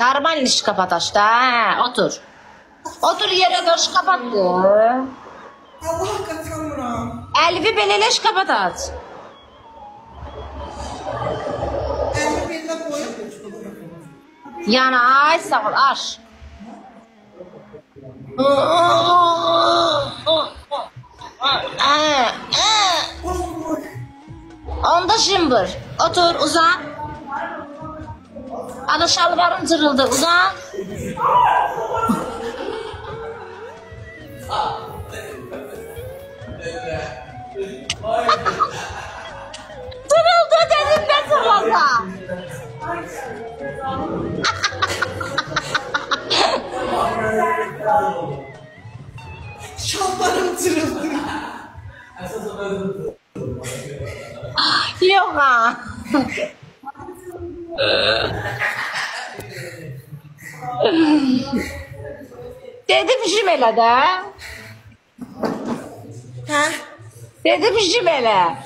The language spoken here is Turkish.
Normal iş kapat ha, Otur. Otur yere karşı kapattı. Allah qaçamıram. Elvi beleleş kapat at. Əlimi belə qoyub. Yani ay sağ ol aş. Onda şımbır. Otur uzan. Ana şalvarın cırıldı uzan. Cırıldı dedim ben sana. Şalvarım cırıldı. 六号，带子必须买了的。啊，带子必须买了。